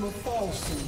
Will fall soon.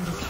Unstoppable.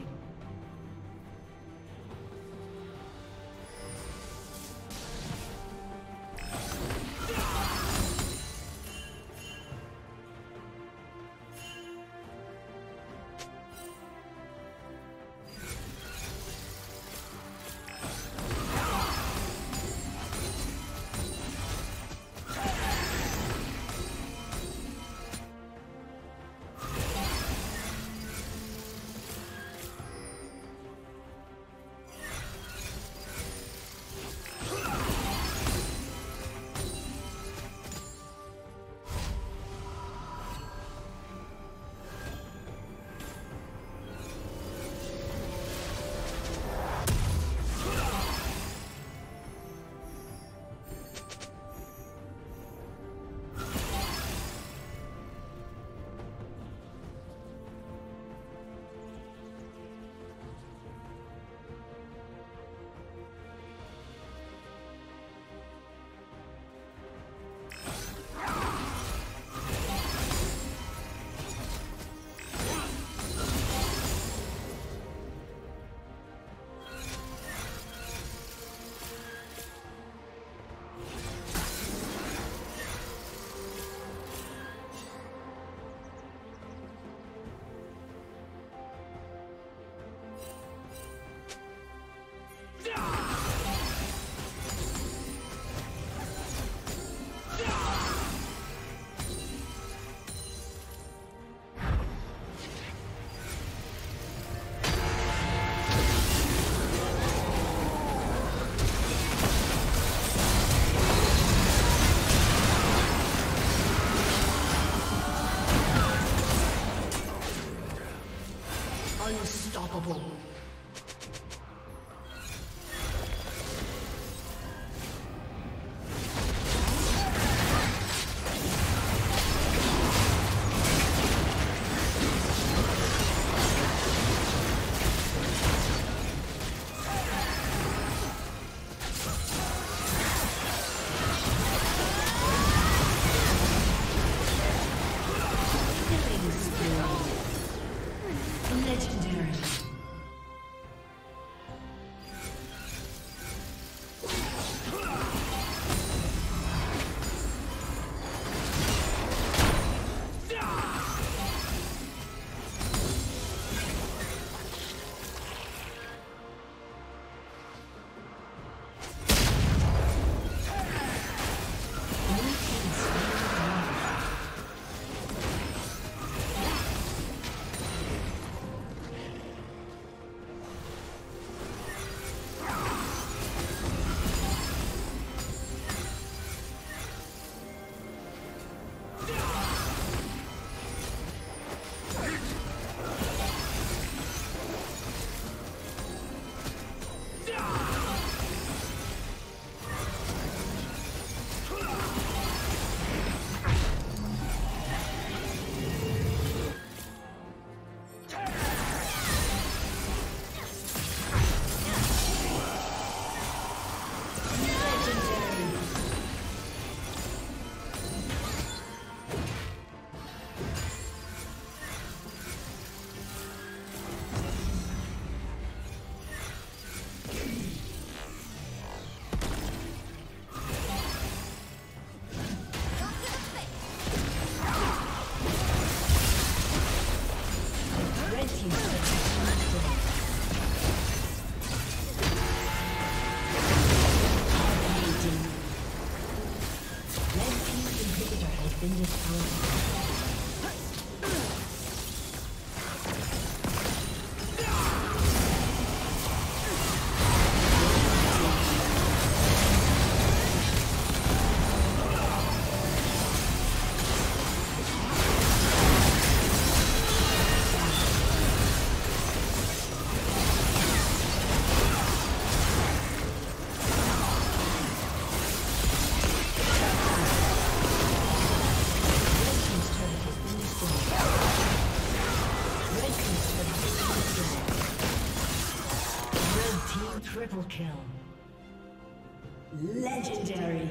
我不 triple kill. Legendary.